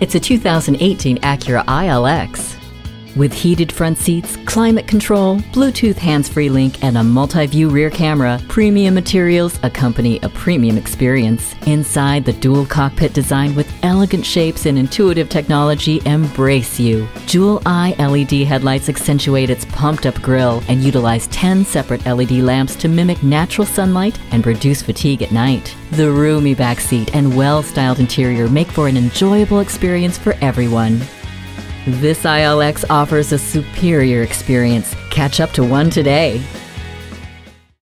It's a 2018 Acura ILX. With heated front seats, climate control, Bluetooth hands-free link, and a multi-view rear camera, premium materials accompany a premium experience. Inside, the dual cockpit design with elegant shapes and intuitive technology embrace you. Jewel Eye LED headlights accentuate its pumped-up grille and utilize 10 separate LED lamps to mimic natural sunlight and reduce fatigue at night. The roomy back seat and well-styled interior make for an enjoyable experience for everyone. This ILX offers a superior experience. Catch up to one today.